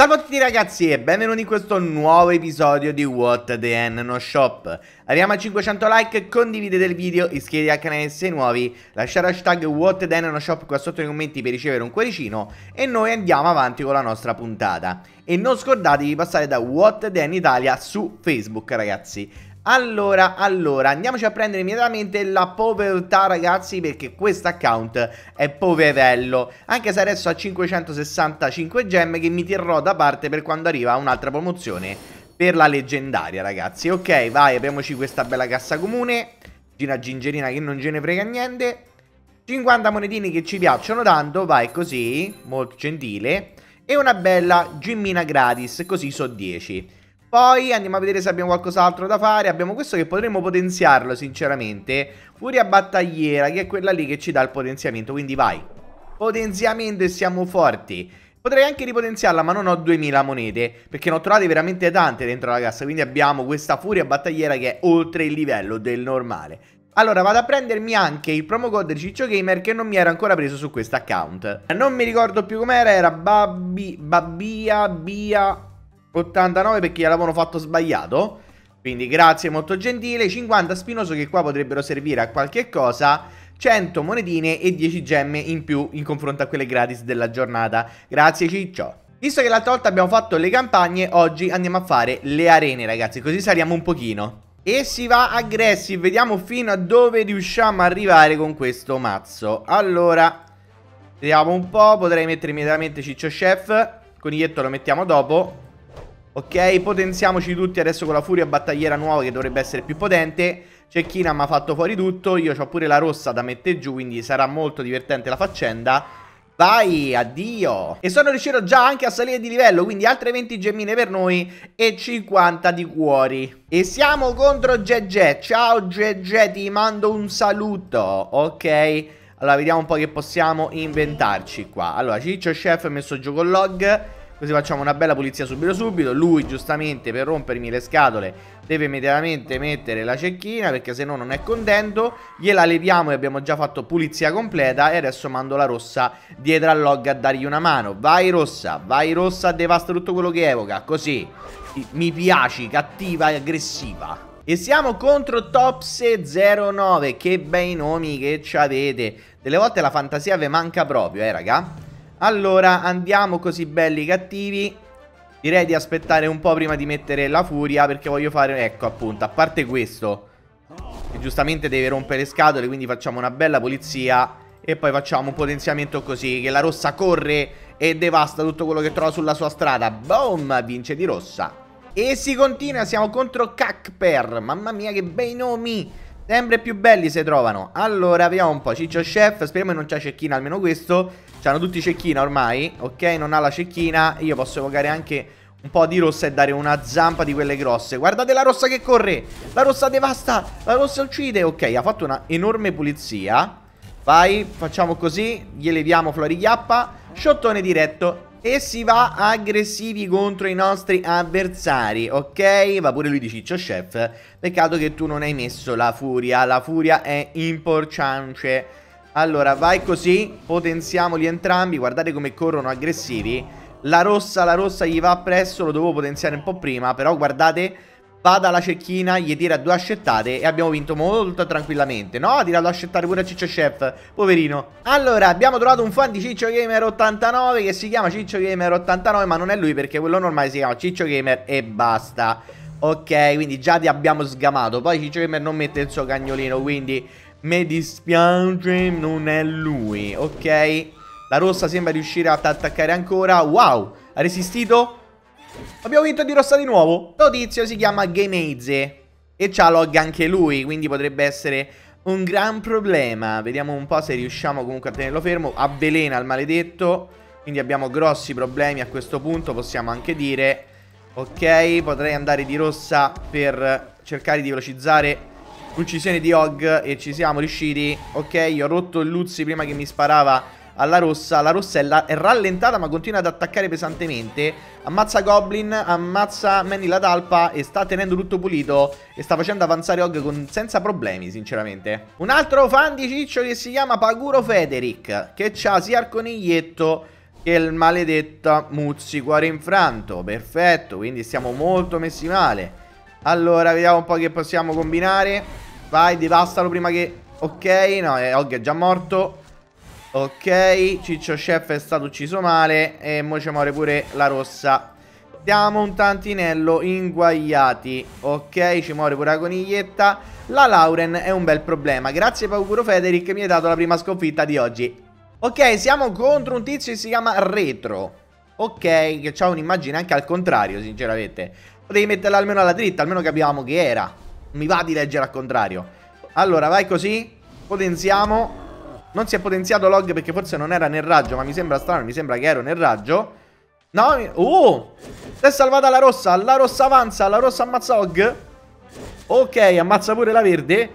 Salve a tutti ragazzi e benvenuti in questo nuovo episodio di What the N No Shop. Arriviamo a 500 like, condividete il video, iscrivetevi al canale se sei nuovi Lasciate hashtag What the N No Shop qua sotto nei commenti per ricevere un cuoricino E noi andiamo avanti con la nostra puntata. E non scordatevi di passare da What the N Italia su Facebook ragazzi allora, allora, andiamoci a prendere immediatamente la povertà ragazzi perché questo account è poverello. Anche se adesso ha 565 gemme che mi terrò da parte per quando arriva un'altra promozione per la leggendaria ragazzi. Ok, vai, apriamoci questa bella cassa comune. Gira gingerina che non ce ne frega niente. 50 monetini che ci piacciono tanto, vai così, molto gentile. E una bella gemmina gratis, così so 10 poi andiamo a vedere se abbiamo qualcos'altro da fare. Abbiamo questo che potremmo potenziarlo, sinceramente. Furia battagliera, che è quella lì che ci dà il potenziamento. Quindi vai. Potenziamento e siamo forti. Potrei anche ripotenziarla, ma non ho 2000 monete. Perché ne ho trovate veramente tante dentro la cassa. Quindi abbiamo questa furia battagliera che è oltre il livello del normale. Allora vado a prendermi anche il promo code Ciccio Gamer che non mi era ancora preso su questo account Non mi ricordo più com'era, era Babbi, Babbia, Bia, 89 perché l'avevano fatto sbagliato. Quindi grazie, molto gentile. 50 spinoso che qua potrebbero servire a qualche cosa. 100 monetine e 10 gemme in più in confronto a quelle gratis della giornata. Grazie Ciccio. Visto che l'altra volta abbiamo fatto le campagne, oggi andiamo a fare le arene ragazzi, così saliamo un pochino. E si va aggressive, vediamo fino a dove riusciamo ad arrivare con questo mazzo. Allora, vediamo un po', potrei mettere immediatamente Ciccio Chef, coniglietto lo mettiamo dopo. Ok, potenziamoci tutti adesso con la furia battagliera nuova che dovrebbe essere più potente. Cecchina mi ha fatto fuori tutto, io ho pure la rossa da mettere giù, quindi sarà molto divertente la faccenda. Vai, addio! E sono riuscito già anche a salire di livello, quindi altre 20 gemmine per noi e 50 di cuori. E siamo contro Gege. Ciao Gege, ti mando un saluto. Ok, allora vediamo un po' che possiamo inventarci qua. Allora, Ciccio Chef ha messo giù con log. Così facciamo una bella pulizia subito subito. Lui giustamente per rompermi le scatole Deve immediatamente mettere la cecchina Perché se no non è contento. Gliela leviamo e abbiamo già fatto pulizia completa E adesso mando la rossa dietro al log a dargli una mano. Vai rossa, vai rossa Devasta tutto quello che evoca. Così. Mi piaci, cattiva e aggressiva. E siamo contro Topse 09 Che bei nomi che ci avete. Delle volte la fantasia vi manca proprio eh raga allora, andiamo così belli cattivi. Direi di aspettare un po' prima di mettere la furia perché voglio fare, ecco appunto, a parte questo che giustamente deve rompere le scatole, quindi facciamo una bella pulizia e poi facciamo un potenziamento così che la rossa corre e devasta tutto quello che trova sulla sua strada. Boom, vince di rossa. E si continua, siamo contro Cacper. Mamma mia che bei nomi. Sempre più belli si trovano. Allora, vediamo un po'. Ciccio Chef, speriamo che non c'è cecchina almeno questo. C'hanno tutti cecchina ormai, ok? Non ha la cecchina. Io posso evocare anche un po' di rossa e dare una zampa di quelle grosse. Guardate la rossa che corre. La rossa devasta. La rossa uccide. Ok, ha fatto una enorme pulizia. Vai, facciamo così. Gli leviamo Florichiappa. Shottone diretto. E si va aggressivi contro i nostri avversari, ok? Va pure lui di Ciccio Chef. Peccato che tu non hai messo la furia. La furia è importante. Allora, vai così, potenziamoli entrambi, guardate come corrono aggressivi. La rossa, la rossa gli va appresso, lo dovevo potenziare un po' prima, però guardate, va dalla cecchina, gli tira due ascettate e abbiamo vinto molto tranquillamente. No, ha tirato ascettare pure a Ciccio Chef, poverino. Allora, abbiamo trovato un fan di Ciccio Gamer 89 che si chiama Ciccio Gamer 89, ma non è lui perché quello normale si chiama Ciccio Gamer e basta. Ok, quindi già ti abbiamo sgamato. Poi Ciccio Gamer non mette il suo cagnolino, quindi mi dispiace, non è lui, ok? La rossa sembra riuscire ad attaccare ancora. Wow, ha resistito? Abbiamo vinto di rossa di nuovo. Lo tizio si chiama Gameze e c'ha log anche lui, quindi potrebbe essere un gran problema. Vediamo un po' se riusciamo comunque a tenerlo fermo. Avvelena il maledetto, quindi abbiamo grossi problemi a questo punto, possiamo anche dire. Ok, potrei andare di rossa per cercare di velocizzare Uccisione di Og e ci siamo riusciti Ok, ho rotto il Luzzi prima che mi sparava alla rossa La rossella è rallentata ma continua ad attaccare pesantemente Ammazza Goblin, ammazza Manny la talpa E sta tenendo tutto pulito E sta facendo avanzare Og con, senza problemi sinceramente Un altro fan di Ciccio che si chiama Paguro Federic Che ha sia il coniglietto che il maledetto Muzzi cuore infranto. Perfetto, quindi stiamo molto messi male. Allora, vediamo un po' che possiamo combinare. Vai, devastalo prima che... Ok, no, eh, Og è già morto. Ok, Ciccio Chef è stato ucciso male. E mo ci muore pure la rossa. Diamo un tantinello inguagliati. Ok, ci muore pure la coniglietta. La Lauren è un bel problema. Grazie Paupuro Federic mi hai dato la prima sconfitta di oggi. Ok, siamo contro un tizio che si chiama Retro. Ok, che ha un'immagine anche al contrario, sinceramente. Potevi metterla almeno alla dritta, almeno capiamo che era. Mi va di leggere al contrario. Allora, vai così. Potenziamo. Non si è potenziato log perché forse non era nel raggio, ma mi sembra strano, mi sembra che ero nel raggio. No, oh! Si è salvata la rossa, la rossa avanza, la rossa ammazza Og. Ok, ammazza pure la verde.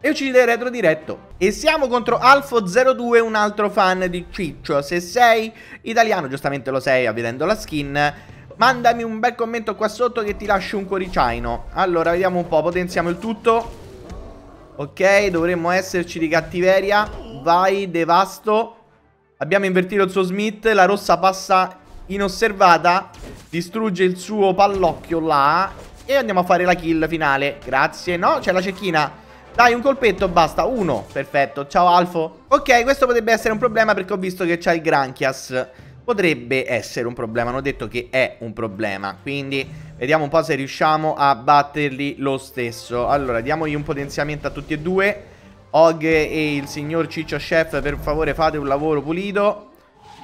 E uccide retro diretto. E siamo contro Alfo02, un altro fan di Ciccio. Se sei italiano, giustamente lo sei, vedendo la skin, mandami un bel commento qua sotto che ti lascio un cuoricino. Allora, vediamo un po', potenziamo il tutto. Ok, dovremmo esserci di cattiveria. Vai, devasto. Abbiamo invertito il suo Smith, la rossa passa inosservata Distrugge il suo pallocchio là E andiamo a fare la kill finale Grazie, no, c'è la cecchina Dai, un colpetto, basta, uno, perfetto Ciao Alfo Ok, questo potrebbe essere un problema perché ho visto che c'è il Granchias Potrebbe essere un problema, hanno detto che è un problema Quindi vediamo un po' se riusciamo a batterli lo stesso. Allora, diamogli un potenziamento a tutti e due. Og e il signor Ciccio Chef, per favore fate un lavoro pulito.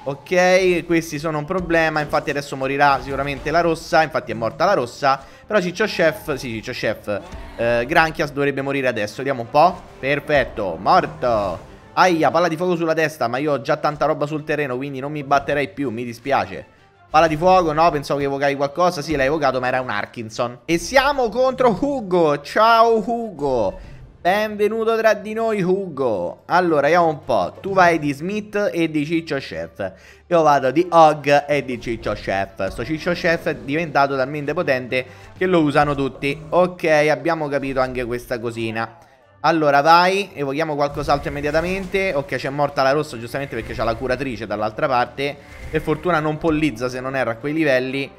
Ok, questi sono un problema Infatti adesso morirà sicuramente la rossa Infatti è morta la rossa. Però Ciccio Chef, sì Ciccio Chef eh, Granchias dovrebbe morire adesso Vediamo un po' Perfetto, morto Aia, palla di fuoco sulla testa Ma io ho già tanta roba sul terreno Quindi non mi batterei più, mi dispiace. Palla di fuoco, no, pensavo che evocavi qualcosa Sì, l'hai evocato ma era un Arkinson. E siamo contro Hugo Ciao Hugo. Benvenuto tra di noi Hugo. Allora, vediamo un po' Tu vai di Smith e di Ciccio Chef. Io vado di Og e di Ciccio Chef. Sto Ciccio Chef è diventato talmente potente Che lo usano tutti. Ok, abbiamo capito anche questa cosina allora vai, evochiamo qualcos'altro immediatamente Ok c'è morta la rossa giustamente perché c'ha la curatrice dall'altra parte Per fortuna non pollizza se non erro a quei livelli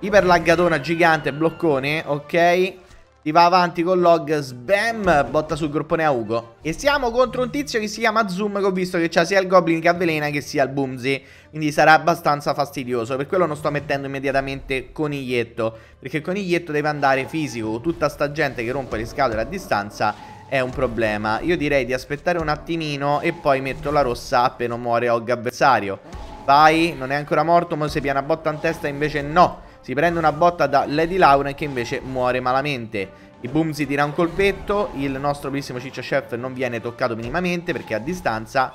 Iperlaggatona gigante, bloccone Ok ti va avanti con log, sbam, botta sul groppone a Ugo. E siamo contro un tizio che si chiama Zoom, che ho visto che c'ha sia il Goblin che avvelena che sia il Boomsy. Quindi sarà abbastanza fastidioso, per quello non sto mettendo immediatamente Coniglietto. Perché Coniglietto deve andare fisico, tutta sta gente che rompe le scatole a distanza è un problema. Io direi di aspettare un attimino e poi metto la rossa appena muore Og avversario. Vai, non è ancora morto, ma se piana botta in testa invece no. Si prende una botta da Lady Lauren che invece muore malamente. Il boom si tira un colpetto, il nostro bellissimo Ciccio Chef non viene toccato minimamente perché è a distanza.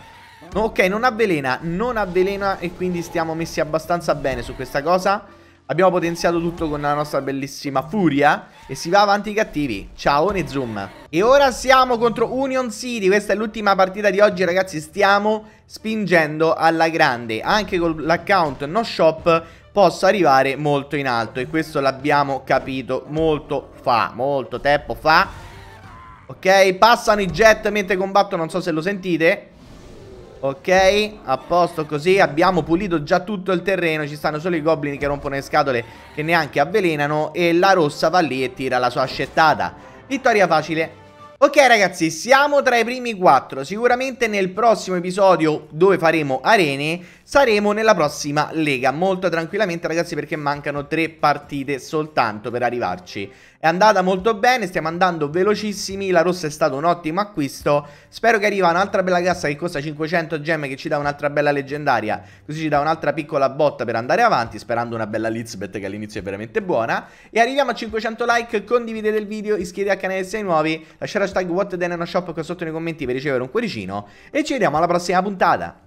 Ok, non avvelena, non avvelena e quindi stiamo messi abbastanza bene su questa cosa. Abbiamo potenziato tutto con la nostra bellissima furia e si va avanti i cattivi. Ciao Nezum. E ora siamo contro Union City. Questa è l'ultima partita di oggi, ragazzi. Stiamo spingendo alla grande. Anche con l'account no shop possa arrivare molto in alto e questo l'abbiamo capito molto fa, molto tempo fa. Ok, passano i jet mentre combattono, non so se lo sentite. Ok, a posto così, abbiamo pulito già tutto il terreno, ci stanno solo i goblin che rompono le scatole che neanche avvelenano e la rossa va lì e tira la sua ascettata. Vittoria facile. Ok ragazzi, siamo tra i primi quattro, sicuramente nel prossimo episodio dove faremo arene saremo nella prossima lega, molto tranquillamente ragazzi perché mancano tre partite soltanto per arrivarci. È andata molto bene, stiamo andando velocissimi, la rossa è stato un ottimo acquisto, spero che arriva un'altra bella cassa che costa 500 gemme che ci dà un'altra bella leggendaria, così ci dà un'altra piccola botta per andare avanti, sperando una bella Lizbeth che all'inizio è veramente buona. E arriviamo a 500 like, condividete il video, iscrivetevi al canale se sei nuovi, lasciate hashtag WhatTheNanoShop qua sotto nei commenti per ricevere un cuoricino e ci vediamo alla prossima puntata.